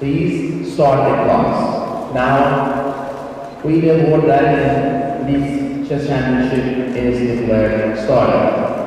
Please start the clocks. Now, we will that this chess championship is declared started.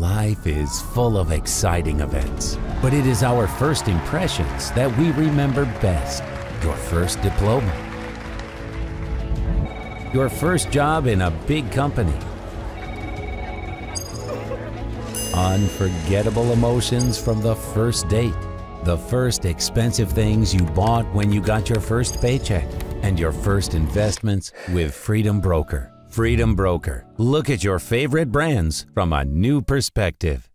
Life is full of exciting events, but it is our first impressions that we remember best. Your first diploma, your first job in a big company, unforgettable emotions from the first date, the first expensive things you bought when you got your first paycheck, and your first investments with Freedom Broker. Freedom Broker. Look at your favorite brands from a new perspective.